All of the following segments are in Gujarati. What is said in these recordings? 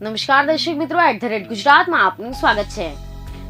નમસ્કાર દર્શક મિત્રો એટ ધ રેટ ગુજરાતમાં આપનું સ્વાગત છે.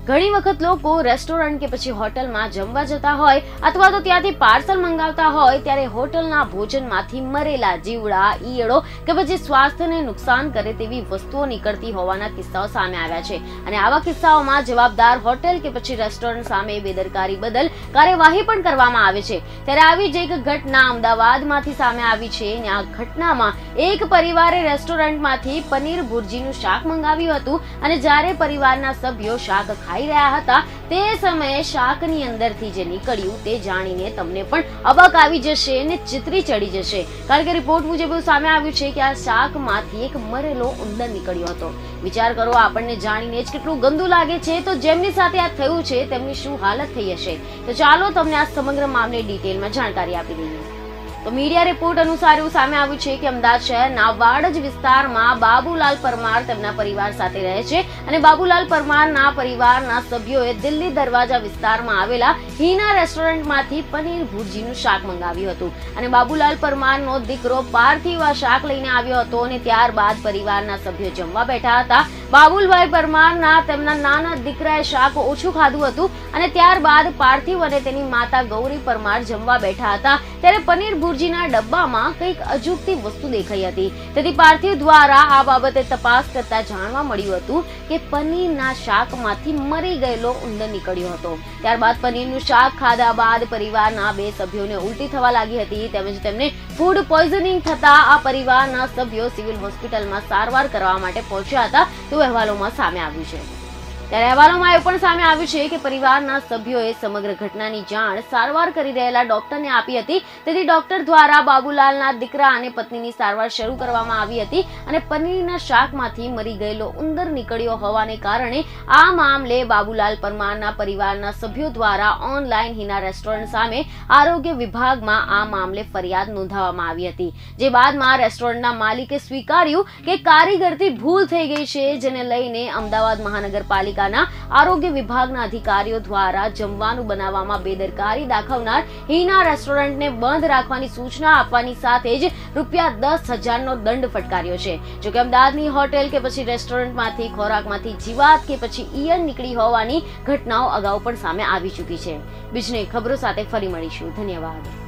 ઘણી વખત લોકો રેસ્ટોરન્ટ કે પછી હોટલમાં જમવા જતા હોય અથવા તો ત્યાંથી પાર્સલ મંગાવતા હોય ત્યારે હોટલના ભોજનમાંથી મરેલા જીવડા, ઈયળો કે પછી સ્વાસ્થ્યને નુકસાન કરે તેવી વસ્તુઓ નીકળતી હોવાના કિસ્સાઓ સામે આવ્યા છે. અને આવા કિસ્સાઓમાં જવાબદાર હોટેલ કે પછી રેસ્ટોરન્ટ સામે બેદરકારી બદલ કાર્યવાહી પણ કરવામાં આવે છે. ત્યારે આવી જ એક ઘટના અમદાવાદમાંથી સામે આવી છે અને આ ઘટનામાં એક પરિવારે રેસ્ટોરન્ટમાંથી પનીર ભુરજીનું શાક મંગાવ્યું હતું અને જ્યારે પરિવારના સભ્યો શાક ખાઈ રહ્યા હતા. તે સમયે શાકની અંદરથી જે નીકળ્યું તે જાણીને તમને પણ અબક આવી જશે અને ચિત્રી ચડી જશે. કારણ કે રિપોર્ટ મુજબ સામે આવ્યું છે કે આ શાકમાંથી એક મરેલો ઉંદર નીકળ્યો હતો. વિચાર કરો, આપણને જાણીને જ કેટલું ગંદુ લાગે છે. તો જેમની સાથે આ થયું છે, તેમની શું હાલત થઈ હશે? તો ચાલો તમને આ સમગ્ર મામલે ડિટેલમાં જાણકારી આપી દઈએ. તો મીડિયા રિપોર્ટ અનુસાર એવું સામે આવ્યું છે કે અમદાવાદ શહેરના વાડજ વિસ્તારમાં બાબુલાલ પરમાર તેમના પરિવાર સાથે રહે છે. અને બાબુલાલ પરમારના પરિવારના સભ્યોએ દિલ્હી દરવાજા વિસ્તારમાં આવેલા હીના રેસ્ટોરન્ટમાંથી પનીર ભુરજીનું શાક મંગાવ્યું હતું. અને બાબુલાલ પરમારનો દીકરો પાર્થિવ શાક લઈને આવ્યો હતો અને ત્યારબાદ પરિવારના સભ્યો જમવા બેઠા હતા. બાબુલભાઈ પરમારના તેમના નાના દીકરાએ શાક ઓછું ખાધું હતું અને ત્યારબાદ પાર્થિવ અને તેની માતા ગૌરી પરમાર જમવા બેઠા હતા. ત્યારે પનીર ભુરજીના ડબ્બામાં કંઈક અજુગતી વસ્તુ દેખાઈ હતી. તેથી પાર્થિવ દ્વારા આ બાબતે તપાસ કરતા જાણવા મળ્યું હતું કે પનીરના શાકમાંથી મરી ગયેલો ઉંદર નીકળ્યો હતો. ત્યારબાદ પનીરનું શાક ખાધા બાદ પરિવારના બે સભ્યોને ઉલટી થવા લાગી હતી. તેમજ તેમને ફૂડ પોઈઝનિંગ થતા આ પરિવારના સભ્યો સિવિલ હોસ્પિટલમાં સારવાર કરવા માટે પહોંચ્યા હતા. તેવું અહેવાલોમાં સામે આવ્યું છે. ત્યારે અહેવાલોમાં એવું પણ સામે આવ્યું છે કે પરિવારના સભ્યોએ સમગ્ર ઘટનાની જાણ સારવાર કરી રહેલા ડોક્ટરને આપી હતી. તેથી ડોક્ટર દ્વારા બાબુલાલના દીકરા અને પત્નીની સારવાર શરૂ કરવામાં આવી હતી અને પનીરના શાકમાંથી મરી ગયેલો ઉંદર નીકળ્યો હોવાને કારણે આ મામલે બાબુલાલ પરમારના પરિવારના સભ્યો દ્વારા ઓનલાઈન હિના રેસ્ટોરન્ટ સામે આરોગ્ય વિભાગમાં આ મામલે ફરિયાદ નોંધાવવામાં આવી હતી. જે બાદમાં રેસ્ટોરન્ટના માલિકે સ્વીકાર્યું કે કારીગરથી ભૂલ થઈ ગઈ છે, જેને લઈને અમદાવાદ મહાનગરપાલિકા પાલિકાના આરોગ્ય વિભાગના અધિકારીઓ દ્વારા જમવાનું બનાવવામાં બેદરકારી દાખવનાર હિના રેસ્ટોરન્ટને બંધ રાખવાની સૂચના આપવાની સાથે જ રૂપિયા દસ હજારનો દંડ ફટકાર્યો છે. જોકે અમદાવાદની હોટેલ કે પછી રેસ્ટોરન્ટમાંથી ખોરાકમાંથી જીવાત કે પછી ઈયર નીકળી હોવાની ઘટનાઓ અગાઉ પણ સામે આવી ચૂકી છે. બીજને ખબરો સાથે ફરી મળીશું. ધન્યવાદ.